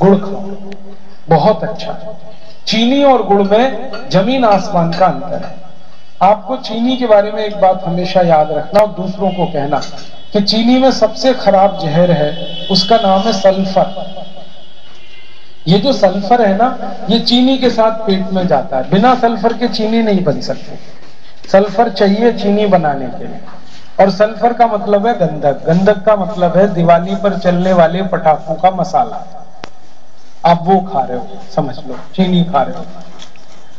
गुड़ खाओ बहुत अच्छा। चीनी और गुड़ में ज़मीन आसमान का अंतर है। आपको चीनी के बारे में एक बात हमेशा याद रखना और दूसरों को कहना कि चीनी में सबसे खराब जहर है, उसका नाम है सल्फ़र। ये जो सल्फ़र है ना, ये चीनी के साथ पेट में जाता है। बिना सल्फ़र के चीनी नहीं बन सकती। सल्फ़र चाहिए चीनी बनाने के लिए। और सल्फ़र का मतलब है गंधक। गंधक का मतलब है दिवाली पर चलने वाले पटाखों का मसाला। आप वो खा रहे हो, समझ लो, चीनी खा रहे हो।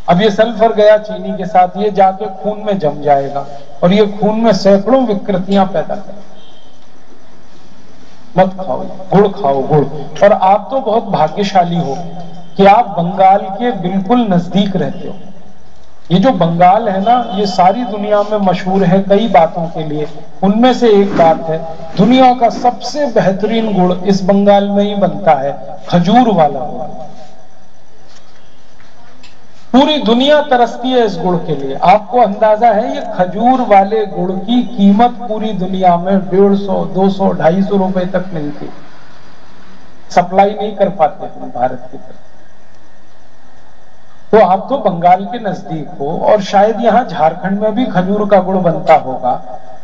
अब ये सल्फ़र गया चीनी के साथ, ये जाके खून में जम जाएगा और ये खून में सैकड़ों विकृतियाँ पैदा करेगा मत खाओ गुड़ खाओ, गुड़। और आप तो बहुत भाग्यशाली हो कि आप बंगाल के बिल्कुल नज़दीक रहते हो। ये जो बंगाल है ना, ये सारी दुनिया में मशहूर है कई बातों के लिए। उनमें से एक बात है, दुनिया का सबसे बेहतरीन गुड़ इस बंगाल में ही बनता है, खजूर वाला गुड़। पूरी दुनिया तरसती है इस गुड़ के लिए। आपको अंदाज़ा है, ये खजूर वाले गुड़ की कीमत पूरी दुनिया में डेढ़ सौ, दो सौ, ढाई सौ रुपए तक मिलती। सप्लाई नहीं कर पाते हम भारत की तरफ़। तो आप तो बंगाल के नज़दीक हो और शायद यहाँ झारखंड में भी खजूर का गुड़ बनता होगा।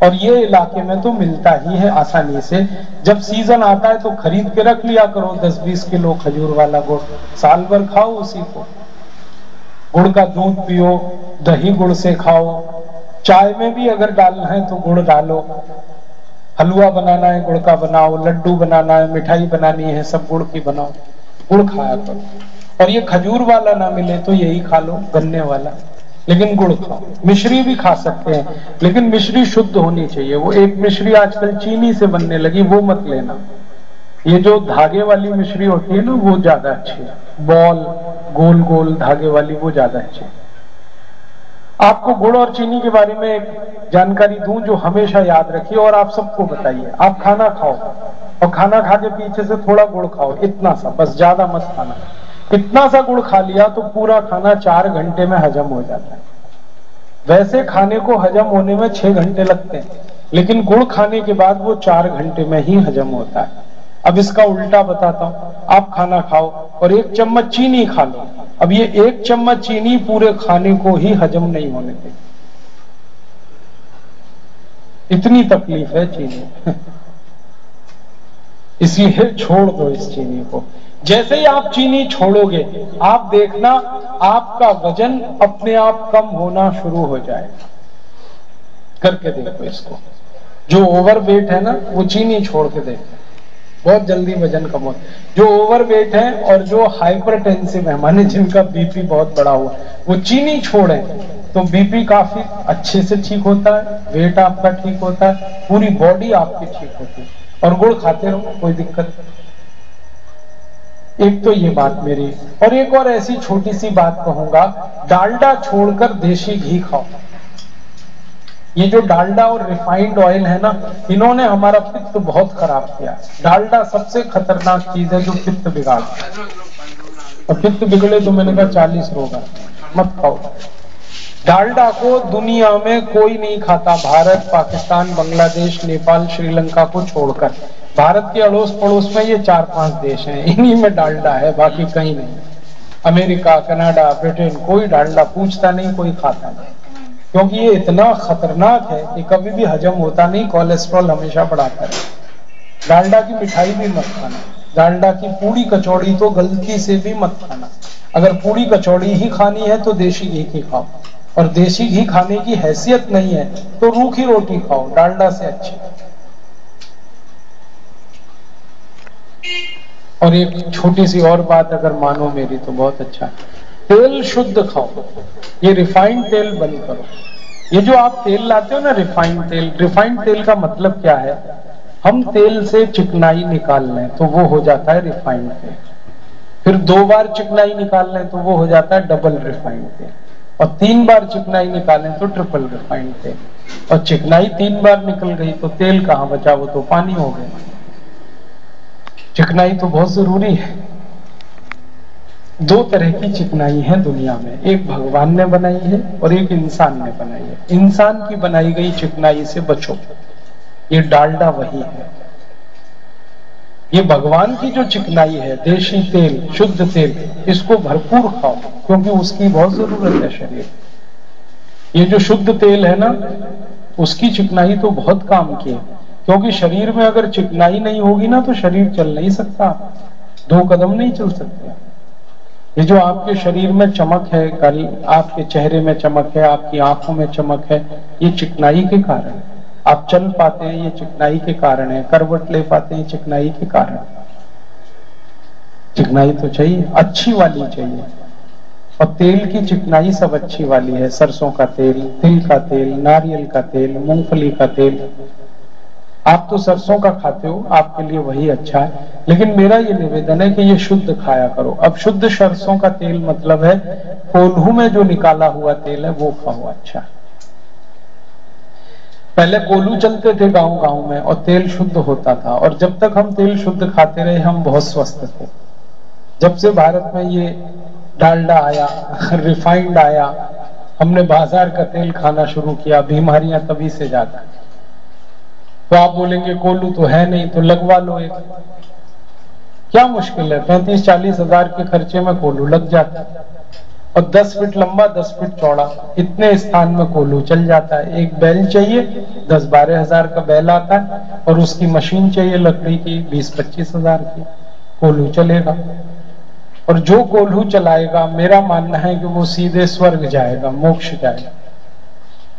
और ये इलाके में तो मिलता ही है आसानी से। जब सीज़न आता है तो खरीद के रख लिया करो 10-20 किलो खजूर वाला गुड़। साल भर खाओ उसी को। गुड़ का दूध पियो, दही गुड़ से खाओ। चाय में भी अगर डालना है तो गुड़ डालो। हलवा बनाना है, गुड़ का बनाओ। लड्डू बनाना है, मिठाई बनानी है, सब गुड़ की बनाओ। गुड़ खाया करो। और ये खजूर वाला ना मिले तो यही खा लो, गन्ने वाला। लेकिन गुड़ खाओ। मिश्री भी खा सकते हैं, लेकिन मिश्री शुद्ध होनी चाहिए। वो एक मिश्री आजकल चीनी से बनने लगी, वो मत लेना। ये जो धागे वाली मिश्री होती है ना, वो ज़्यादा अच्छी है। बॉल, गोल गोल धागे वाली, वो ज़्यादा अच्छी है। आपको गुड़ और चीनी के बारे में एक जानकारी दूँ जो हमेशा याद रखिए और आप सबको बताइए। आप खाना खाओ और खाना खा के पीछे से थोड़ा गुड़ खाओ, इतना सा, बस, ज़्यादा मत खाना। इतना सा गुड़ खा लिया तो पूरा खाना चार घंटे में हजम हो जाता है। वैसे खाने को हजम होने में छह घंटे लगते हैं, लेकिन गुड़ खाने के बाद वो चार घंटे में ही हजम होता है। अब इसका उल्टा बताता हूँ, आप खाना खाओ और एक चम्मच चीनी खा लो। अब ये एक चम्मच चीनी पूरे खाने को ही हजम नहीं होने देगी इतनी तकलीफ़ है चीनी। इसलिए छोड़ दो इस चीनी को। जैसे ही आप चीनी छोड़ोगे, आप देखना, आपका वज़न अपने आप कम होना शुरू हो जाएगा करके देखो इसको। जो ओवर वेट है ना, वो चीनी छोड़ के देखो। बहुत जल्दी वज़न कम हो। जो ओवर वेट है और जो हाइपरटेंसिव है, माने जिनका बीपी बहुत बड़ा हुआ, वो चीनी छोड़े तो बीपी काफ़ी अच्छे से ठीक होता है वेट आपका ठीक होता है, पूरी बॉडी आपकी ठीक होती है। और गुड़ खाते रहो, कोई दिक्कत एक तो ये बात मेरी। और एक और ऐसी छोटी सी बात कहूँगा, डालडा छोड़कर देशी घी खाओ। ये जो डालडा और रिफाइंड ऑयल है ना, इन्होंने हमारा पित्त बहुत खराब किया। डालडा सबसे खतरनाक चीज़ है जो पित्त बिगाड़ और पित्त बिगड़े तो मैंने कहा चालीस रोग मत खाओ। डालडा को दुनिया में कोई नहीं खाता। भारत, पाकिस्तान, बांग्लादेश, नेपाल, श्रीलंका को छोड़कर। भारत के अड़ोस पड़ोस में ये चार पाँच देश हैं। इन्हीं में डालडा है, बाकी कहीं नहीं। अमेरिका, कनाडा, ब्रिटेन, कोई डालडा पूछता नहीं, कोई खाता नहीं। क्योंकि ये इतना खतरनाक है कि कभी भी हजम होता नहीं, कोलेस्ट्रॉल हमेशा बढ़ाता है। डालडा की मिठाई भी मत खाना। डालडा की पूरी कचौड़ी तो गलती से भी मत खाना। अगर पूरी कचौड़ी ही खानी है तो देशी घी की खाओ। और देशी घी खाने की हैसियत नहीं है तो रूखी रोटी खाओ। डालडा से अच्छी। और एक छोटी सी और बात अगर मानो मेरी तो बहुत अच्छा। तेल शुद्ध खाओ। ये रिफाइंड तेल बंद करो। ये जो आप तेल लाते हो ना रिफाइंड तेल रिफाइंड तेल का मतलब क्या है? हम तेल से चिकनाई निकाल लें तो वो हो जाता है रिफाइंड तेल। फिर दो बार चिकनाई निकाल लें तो वो हो जाता है डबल रिफाइंड तेल। और तीन बार चिकनाई निकालें तो ट्रिपल रिफाइंड तेल। और चिकनाई तीन बार निकल गई तो तेल कहाँ बचा? वो तो पानी हो गया। चिकनाई तो बहुत ज़रूरी है। दो तरह की चिकनाई है दुनिया में। एक भगवान ने बनाई है और एक इंसान ने बनाई है। इंसान की बनाई गई चिकनाई से बचो। ये डालडा वही है। ये भगवान की जो चिकनाई है, देशी तेल, शुद्ध तेल, इसको भरपूर खाओ, क्योंकि उसकी बहुत ज़रूरत है शरीर। ये जो शुद्ध तेल है ना, उसकी चिकनाई तो बहुत काम की है। क्योंकि शरीर में अगर चिकनाई नहीं होगी ना तो शरीर चल नहीं सकता। दो कदम नहीं चल सकते। ये जो आपके शरीर में चमक है, कल आपके चेहरे में चमक है, आपकी आँखों में चमक है, ये चिकनाई के कारण। आप चल पाते हैं, ये चिकनाई के कारण है। करवट ले पाते हैं चिकनाई के कारण। चिकनाई तो चाहिए, अच्छी वाली चाहिए। और तेल की चिकनाई सब अच्छी वाली है। सरसों का तेल, तिल का तेल, नारियल का तेल, मूंगफली का तेल। आप तो सरसों का खाते हो, आपके लिए वही अच्छा है। लेकिन मेरा ये निवेदन है कि ये शुद्ध खाया करो। अब शुद्ध सरसों का तेल मतलब है कोल्हू में जो निकाला हुआ तेल है, वो खाओ अच्छा। है पहले कोल्हू चलते थे गाँव गाँव में, और तेल शुद्ध होता था, और जब तक हम तेल शुद्ध खाते रहे, हम बहुत स्वस्थ थे। जब से भारत में ये डालडा आया, रिफाइंड आया, हमने बाज़ार का तेल खाना शुरू किया, बीमारियाँ तभी से जाता तो आप बोलेंगे कोल्हू तो है नहीं तो लगवा लो एक। क्या मुश्किल है? पैंतीस, चालीस हज़ार के खर्चे में कोल्हू लग जाता है। और दस फीट लंबा, दस फीट चौड़ा, इतने स्थान में कोल्हू चल जाता है। एक बैल चाहिए, दस बारह हज़ार का बैल आता है, और उसकी मशीन चाहिए, लकड़ी की, बीस, पच्चीस हज़ार की कोल्हू चलेगा। और जो कोल्हू चलाएगा, मेरा मानना है कि वो सीधे स्वर्ग जाएगा, मोक्ष जाएगा।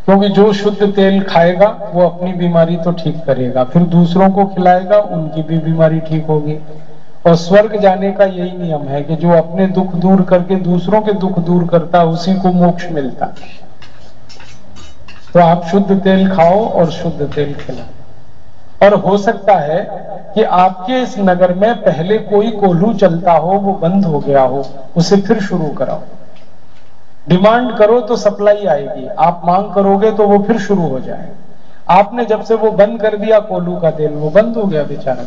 क्योंकि जो शुद्ध तेल खाएगा, वो अपनी बीमारी तो ठीक करेगा। फिर दूसरों को खिलाएगा, उनकी भी बीमारी ठीक होगी। और स्वर्ग जाने का यही नियम है कि जो अपने दुख दूर करके दूसरों के दुख दूर करता, उसी को मोक्ष मिलता। तो आप शुद्ध तेल खाओ और शुद्ध तेल खिलाओ। और हो सकता है कि आपके इस नगर में पहले कोई कोल्हू चलता हो, वो बंद हो गया हो, उसे फिर शुरू कराओ। डिमांड करो तो सप्लाई आएगी। आप मांग करोगे तो वो फिर शुरू हो जाए। आपने जब से वो बंद कर दिया कोलू का तेल, वो बंद हो गया बेचारा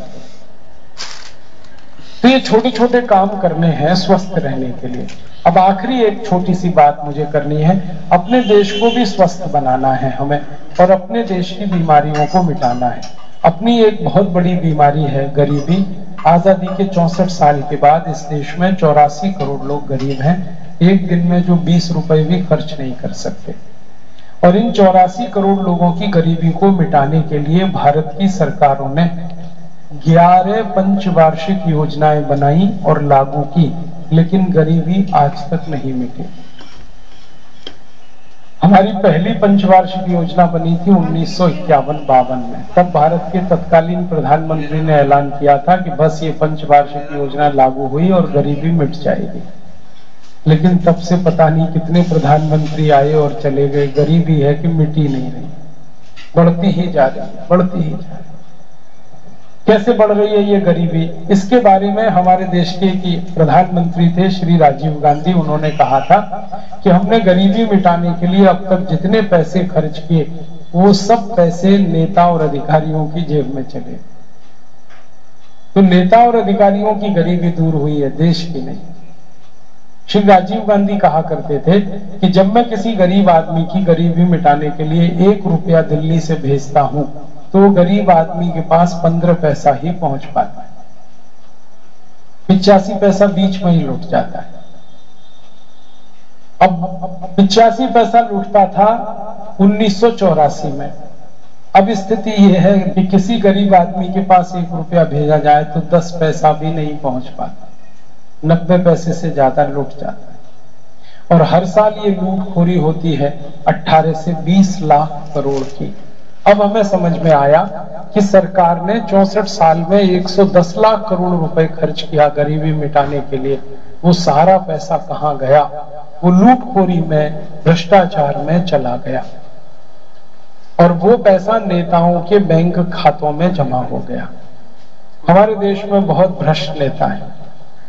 तो ये छोटे छोटे काम करने हैं स्वस्थ रहने के लिए। अब आखिरी एक छोटी सी बात मुझे करनी है। अपने देश को भी स्वस्थ बनाना है हमें और अपने देश की बीमारियों को मिटाना है। अपनी एक बहुत बड़ी बीमारी है गरीबी। आज़ादी के चौसठ साल के बाद इस देश में चौरासी करोड़ लोग गरीब हैं। एक दिन में जो बीस रुपए भी खर्च नहीं कर सकते। और इन चौरासी करोड़ लोगों की गरीबी को मिटाने के लिए भारत की सरकारों ने ग्यारह पंचवार्षिक योजनाएँ बनाई और लागू की, लेकिन गरीबी आज तक नहीं मिटी। हमारी पहली पंचवार्षिक योजना बनी थी उन्नीस सौ बावन में। तब भारत के तत्कालीन प्रधानमंत्री ने ऐलान किया था कि बस ये पंचवार्षिक योजना लागू हुई और गरीबी मिट जाएगी। लेकिन तब से पता नहीं कितने प्रधानमंत्री आए और चले गए। गरीबी है कि मिट्टी नहीं रही। बढ़ती ही जा रही है, बढ़ती ही जा रही कैसे बढ़ रही है ये गरीबी? इसके बारे में हमारे देश के की प्रधानमंत्री थे, श्री राजीव गांधी। उन्होंने कहा था कि हमने गरीबी मिटाने के लिए अब तक जितने पैसे खर्च किए, वो सब पैसे नेता और अधिकारियों की जेब में चले। तो नेता और अधिकारियों की गरीबी दूर हुई है, देश की नहीं। श्री राजीव गांधी कहा करते थे कि जब मैं किसी गरीब आदमी की गरीबी मिटाने के लिए एक रुपया दिल्ली से भेजता हूँ तो गरीब आदमी के पास पंद्रह पैसा ही पहुँच पाता है। पिचासी पैसा बीच में ही लुट जाता है। अब पिचासी पैसा लुटता था उन्नीस सौ चौरासी में। अब स्थिति यह है कि किसी गरीब आदमी के पास एक रुपया भेजा जाए तो दस पैसा भी नहीं पहुँच पाता। नब्बे पैसे से ज़्यादा लूट जाता है। और हर साल ये लूटखोरी होती है 18 से 20 लाख करोड़ की। अब हमें समझ में आया कि सरकार ने चौसठ साल में 110 लाख करोड़ रुपए खर्च किया गरीबी मिटाने के लिए। वो सारा पैसा कहाँ गया? वो लूटखोरी में, भ्रष्टाचार में चला गया। और वो पैसा नेताओं के बैंक खातों में जमा हो गया। हमारे देश में बहुत भ्रष्ट नेता है।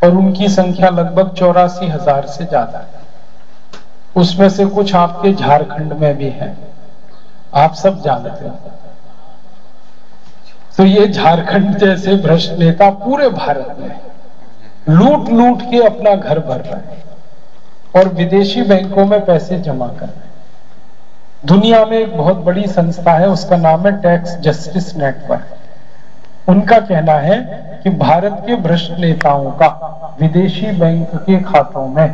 और उनकी संख्या लगभग चौरासी हज़ार से ज़्यादा है। उसमें से कुछ आपके झारखंड में भी है। आप सब जानते हो। तो ये झारखंड जैसे भ्रष्ट नेता पूरे भारत में लूट लूट के अपना घर भर रहे हैं और विदेशी बैंकों में पैसे जमा कर रहे हैं। दुनिया में एक बहुत बड़ी संस्था है, उसका नाम है टैक्स जस्टिस नेटवर्क। उनका कहना है कि भारत के भ्रष्ट नेताओं का विदेशी बैंक के खातों में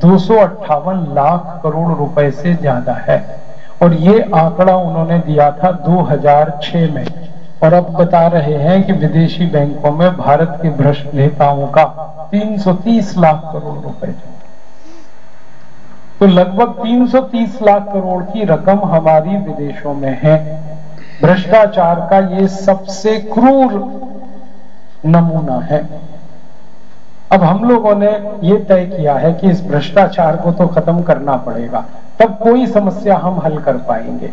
दो सौ अठावन लाख करोड़ रुपए से ज़्यादा है। और ये आंकड़ा उन्होंने दिया था 2006 में। और अब बता रहे हैं कि विदेशी बैंकों में भारत के भ्रष्ट नेताओं का 330 लाख करोड़ रुपए तो लगभग 330 लाख करोड़ की रकम हमारी विदेशों में है। भ्रष्टाचार का ये सबसे क्रूर नमूना है। अब हम लोगों ने ये तय किया है कि इस भ्रष्टाचार को तो खत्म करना पड़ेगा। तब कोई समस्या हम हल कर पाएँगे।